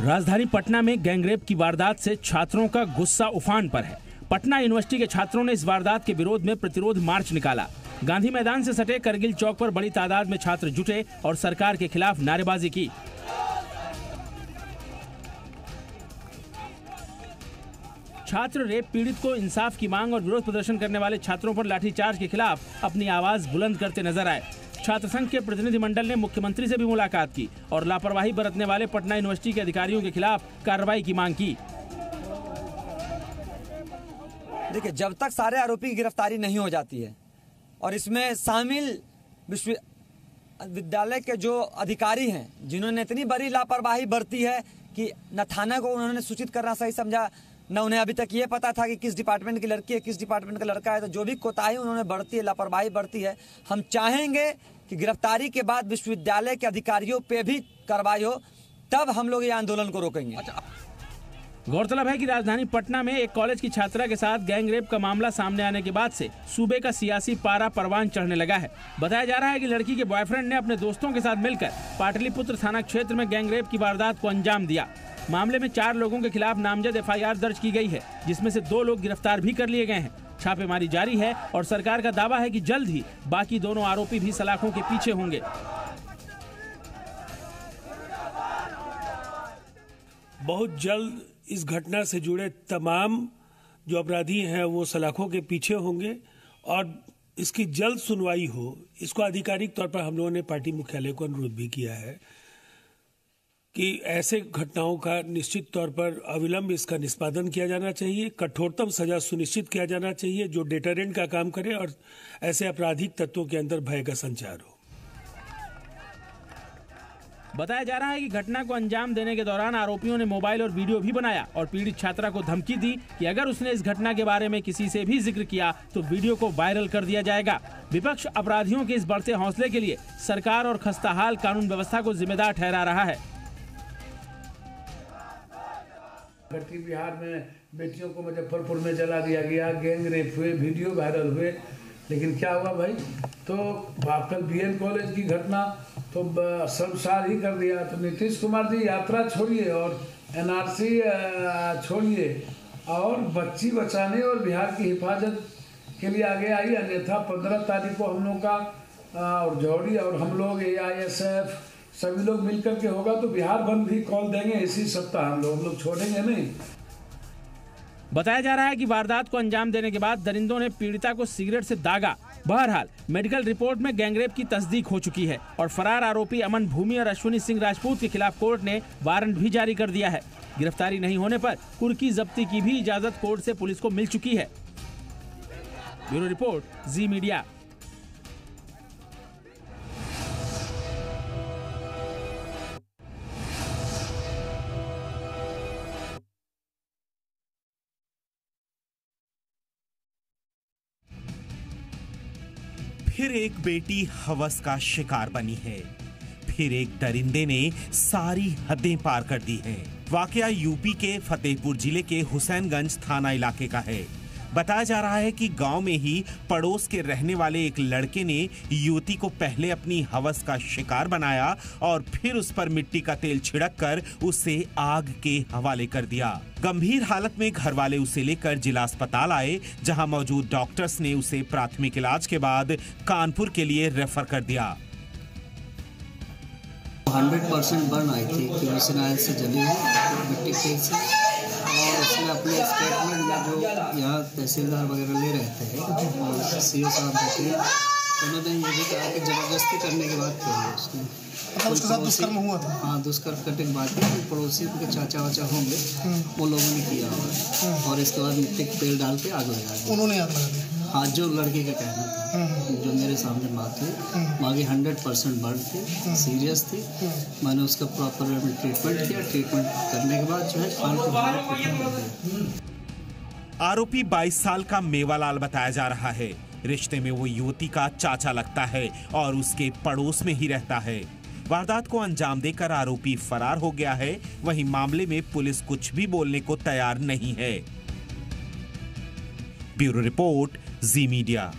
राजधानी पटना में गैंगरेप की वारदात से छात्रों का गुस्सा उफान पर है। पटना यूनिवर्सिटी के छात्रों ने इस वारदात के विरोध में प्रतिरोध मार्च निकाला। गांधी मैदान से सटे करगिल चौक पर बड़ी तादाद में छात्र जुटे और सरकार के खिलाफ नारेबाजी की। छात्र रेप पीड़ित को इंसाफ की मांग और विरोध प्रदर्शन करने वाले छात्रों पर लाठीचार्ज के खिलाफ अपनी आवाज़ बुलंद करते नज़र आए। छात्र संघ के प्रतिनिधिमंडल ने मुख्यमंत्री से भी मुलाकात की और लापरवाही बरतने वाले पटना यूनिवर्सिटी के अधिकारियों के खिलाफ कार्रवाई की मांग की। देखिए, जब तक सारे आरोपी की गिरफ्तारी नहीं हो जाती है और इसमें शामिल विश्व विद्यालय के जो अधिकारी हैं, जिन्होंने इतनी बड़ी लापरवाही बरती है कि न थाना को उन्होंने सूचित करना सही समझा न उन्हें अभी तक ये पता था कि किस डिपार्टमेंट की लड़की है, किस डिपार्टमेंट का लड़का है। तो जो भी कोताही उन्होंने बढ़ती है, लापरवाही बढ़ती है, हम चाहेंगे कि गिरफ्तारी के बाद विश्वविद्यालय के अधिकारियों पे भी कार्रवाई हो, तब हम लोग ये आंदोलन को रोकेंगे। गौरतलब है कि राजधानी पटना में एक कॉलेज की छात्रा के साथ गैंग रेप का मामला सामने आने के बाद से सूबे का सियासी पारा परवान चढ़ने लगा है। बताया जा रहा है कि लड़की के बॉयफ्रेंड ने अपने दोस्तों के साथ मिलकर पाटलिपुत्र थाना क्षेत्र में गैंग रेप की वारदात को अंजाम दिया। मामले में चार लोगों के खिलाफ नामजद एफआईआर दर्ज की गई है, जिसमें से दो लोग गिरफ़्तार भी कर लिए गए हैं। छापेमारी जारी है और सरकार का दावा है कि जल्द ही बाकी दोनों आरोपी भी सलाखों के पीछे होंगे। बहुत जल्द इस घटना से जुड़े तमाम जो अपराधी हैं, वो सलाखों के पीछे होंगे और इसकी जल्द सुनवाई हो, इसको आधिकारिक तौर पर हम लोगों ने पार्टी मुख्यालय को अनुरोध भी किया है। कि ऐसे घटनाओं का निश्चित तौर पर अविलंब इसका निष्पादन किया जाना चाहिए, कठोरतम सजा सुनिश्चित किया जाना चाहिए जो डेटरेंट का काम करे और ऐसे आपराधिक तत्वों के अंदर भय का संचार हो। बताया जा रहा है कि घटना को अंजाम देने के दौरान आरोपियों ने मोबाइल और वीडियो भी बनाया और पीड़ित छात्रा को धमकी दी कि अगर उसने इस घटना के बारे में किसी से भी ज़िक्र किया तो वीडियो को वायरल कर दिया जाएगा। विपक्ष अपराधियों के इस बढ़ते हौसले के लिए सरकार और खस्ताहाल कानून व्यवस्था को जिम्मेदार ठहरा रहा है। घटी बिहार में बेटियों को मुजफ्फरपुर में जला दिया गया, गैंग रेप हुए, वीडियो वायरल हुए। लेकिन क्या हुआ भाई? तो कल बी कॉलेज की घटना तो शर्मसार ही कर दिया। तो नीतीश कुमार जी, यात्रा छोड़िए और एनआरसी छोड़िए। और बच्ची बचाने और बिहार की हिफाजत के लिए आगे आई। अन्यथा पंद्रह तारीख को हम लोग का और जौहरी और हम लोग ए आई एस एफ़ सभी लोग मिलकर के होगा तो बिहार बंद भी कॉल देंगे, इसी सप्ताह हम लोग हम लोग छोड़ेंगे नहीं। बताया जा रहा है कि वारदात को अंजाम देने के बाद दरिंदों ने पीड़िता को सिगरेट से दागा। बहरहाल, मेडिकल रिपोर्ट में गैंगरेप की तस्दीक हो चुकी है और फरार आरोपी अमन भूमि और अश्विनी सिंह राजपूत के खिलाफ कोर्ट ने वारंट भी जारी कर दिया है। गिरफ्तारी नहीं होने पर कुर्की जब्ती की भी इजाज़त कोर्ट से पुलिस को मिल चुकी है। Bureau report, Zee Media. फिर एक बेटी हवस का शिकार बनी है फिर एक दरिंदे ने सारी हदें पार कर दी हैं। वाकया यूपी के फतेहपुर ज़िले के हुसैनगंज थाना इलाके का है बताया जा रहा है कि गाँव में ही पड़ोस के रहने वाले एक लड़के ने युवती को पहले अपनी हवस का शिकार बनाया और फिर उस पर मिट्टी का तेल छिड़क कर उसे आग के हवाले कर दिया। गंभीर हालत में घर वाले उसे लेकर जिला अस्पताल आए, जहाँ मौजूद डॉक्टर्स ने उसे प्राथमिक इलाज के बाद कानपुर के लिए रेफर कर दिया। हंड्रेड परसेंट बर्न आई थी से जली हुई मिट्टी तेल से। उसमें अपने स्टेटमेंट में जो यहाँ तहसीलदार वगैरह ले रहते हैं और सी ओ साहब थे उन्होंने ये भी कहा कि ज़बरदस्ती करने के बाद है उसने। मतलब उसके साथ दुष्कर्म हुआ था? हाँ दुष्कर्म करने के बाद ही पड़ोसी उनके चाचा वाचा होंगे वो लोगों ने किया होगा और इसके बाद मिट्टी के तेल डाल के आग लगा दी। उन्होंने आग लगा दी। हाँ जो लड़के का कहना था जो मेरे सामने बात हुई बाकी हंड्रेड परसेंट बर्ड थी सीरियस थी। मैंने उसका प्रॉपर ट्रीटमेंट किया। ट्रीटमेंट करने के बाद जो है खान को आरोपी 22 साल का मेवालाल बताया जा रहा है। रिश्ते में वो युवती का चाचा लगता है और उसके पड़ोस में ही रहता है। वारदात को अंजाम देकर आरोपी फरार हो गया है। वहीं मामले में पुलिस कुछ भी बोलने को तैयार नहीं है। Bureau report Zee Media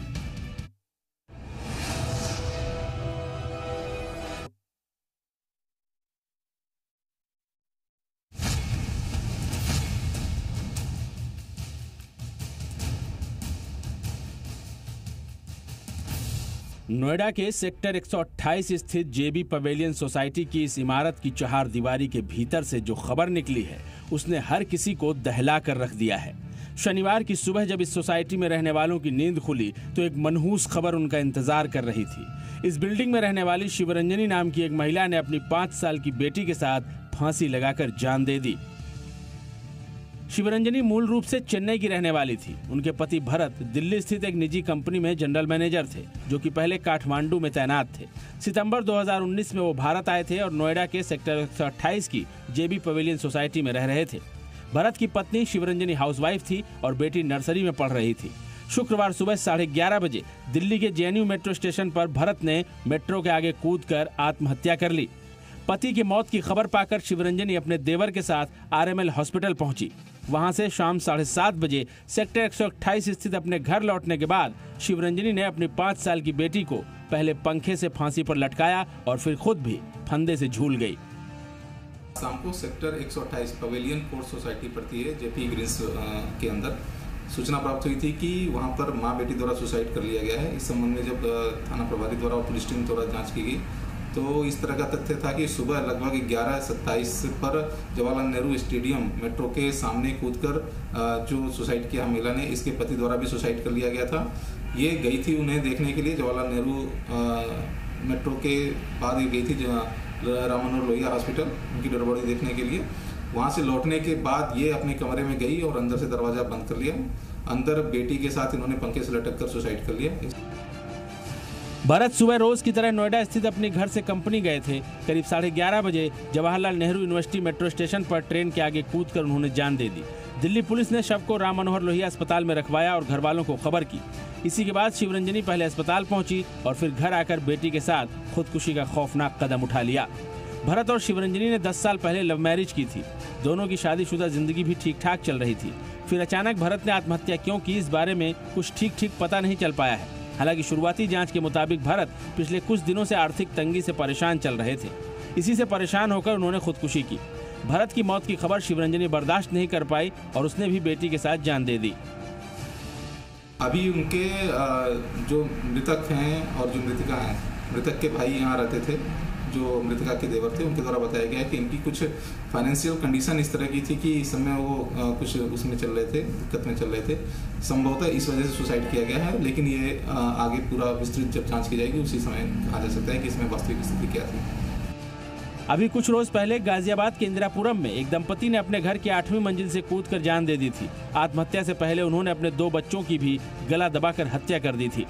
Noida के सेक्टर 128 स्थित जेबी पवेलियन सोसाइटी की इस इमारत की चार दीवारी के भीतर से जो खबर निकली है, उसने हर किसी को दहला कर रख दिया है। शनिवार की सुबह जब इस सोसाइटी में रहने वालों की नींद खुली तो एक मनहूस खबर उनका इंतज़ार कर रही थी। इस बिल्डिंग में रहने वाली शिवरंजनी नाम की एक महिला ने अपनी पाँच साल की बेटी के साथ फांसी लगाकर जान दे दी। शिवरंजनी मूल रूप से चेन्नई की रहने वाली थी। उनके पति भरत दिल्ली स्थित एक निजी कंपनी में जनरल मैनेजर थे, जो कि पहले काठमांडू में तैनात थे। सितंबर 2019 में वो भारत आए थे और नोएडा के सेक्टर 128 की जेबी पवेलियन सोसाइटी में रह रहे थे। भरत की पत्नी शिवरंजनी हाउसवाइफ थी और बेटी नर्सरी में पढ़ रही थी। शुक्रवार सुबह साढ़े ग्यारह बजे दिल्ली के जेएनयू मेट्रो स्टेशन पर भरत ने मेट्रो के आगे कूद कर आत्महत्या कर ली। पति की मौत की खबर पाकर शिवरंजनी अपने देवर के साथ आरएमएल हॉस्पिटल पहुँची। वहाँ से शाम साढ़े सात बजे सेक्टर 128 स्थित अपने घर लौटने के बाद शिवरंजनी ने अपनी पाँच साल की बेटी को पहले पंखे से फांसी पर लटकाया और फिर खुद भी फंदे से झूल गई। शाम को सेक्टर 128 पवेलियन कोर्ट सोसाइटी पड़ती है जेपी ग्रीन्स के अंदर। सूचना प्राप्त हुई थी कि वहाँ पर माँ बेटी द्वारा सुसाइड कर लिया गया है। इस संबंध में जब थाना प्रभारी द्वारा और पुलिस टीम द्वारा जाँच की गई तो इस तरह का तथ्य था कि सुबह लगभग ग्यारह सत्ताईस पर जवाहरलाल नेहरू स्टेडियम मेट्रो के सामने कूदकर जो सुसाइड किया महिला ने, इसके पति द्वारा भी सुसाइड कर लिया गया था। ये गई थी उन्हें देखने के लिए। जवाहरलाल नेहरू मेट्रो के बाद गई थी राम मनोहर लोहिया हॉस्पिटल उनकी डेड बॉडी देखने के लिए। वहाँ से लौटने के बाद ये अपने कमरे में गई और अंदर से दरवाज़ा बंद कर लिया। अंदर बेटी के साथ इन्होंने पंखे से लटक कर सुसाइड कर लिया। भरत सुबह रोज की तरह नोएडा स्थित अपने घर से कंपनी गए थे। करीब साढ़े ग्यारह बजे Jawaharlal Nehru university metro station पर ट्रेन के आगे कूद कर उन्होंने जान दे दी। दिल्ली पुलिस ने शव को राम मनोहर लोहिया अस्पताल में रखवाया और घर वालों को खबर की। इसी के बाद शिवरंजनी पहले अस्पताल पहुँची और फिर घर आकर बेटी के साथ खुदकुशी का खौफनाक कदम उठा लिया। भरत और शिवरंजनी ने 10 साल पहले लव मैरिज की थी। दोनों की शादीशुदा ज़िंदगी भी ठीक ठाक चल रही थी। फिर अचानक भरत ने आत्महत्या क्यों की इस बारे में कुछ ठीक ठीक पता नहीं चल पाया है। हालाँकि शुरुआती जाँच के मुताबिक भरत पिछले कुछ दिनों से आर्थिक तंगी से परेशान चल रहे थे। इसी से परेशान होकर उन्होंने खुदकुशी की। भरत की मौत की खबर शिवरंजनी बर्दाश्त नहीं कर पाई और उसने भी बेटी के साथ जान दे दी। अभी उनके जो मृतक हैं और जो मृतिका हैं, मृतक के भाई यहाँ रहते थे, जो मृतका के देवर थे, उनके द्वारा बताया गया कि इनकी कुछ फाइनेंशियल कंडीशन इस तरह की थी कि इस समय वो कुछ उसमें चल रहे थे, दिक्कत में चल रहे थे। संभवतः इस वजह से सुसाइड किया गया है, लेकिन ये आगे पूरा विस्तृत जब जाँच की जाएगी, उसी समय कहा जा सकता है कि इसमें वास्तविक स्थिति क्या थी। अभी कुछ रोज पहले गाजियाबाद के इंदिरापुरम में एक दंपति ने अपने घर की आठवीं मंजिल से कूद कर जान दे दी थी। आत्महत्या से पहले उन्होंने अपने दो बच्चों की भी गला दबाकर हत्या कर दी थी।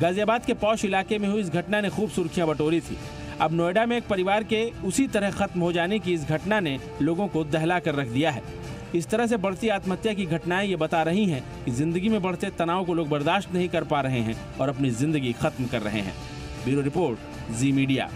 गाजियाबाद के पौष इलाके में हुई इस घटना ने खूब सुर्खियाँ बटोरी थी। अब नोएडा में एक परिवार के उसी तरह खत्म हो जाने की इस घटना ने लोगों को दहला कर रख दिया है। इस तरह से बढ़ती आत्महत्या की घटनाएँ ये बता रही हैं कि ज़िंदगी में बढ़ते तनाव को लोग बर्दाश्त नहीं कर पा रहे हैं और अपनी ज़िंदगी खत्म कर रहे हैं। Bureau report, Zee Media.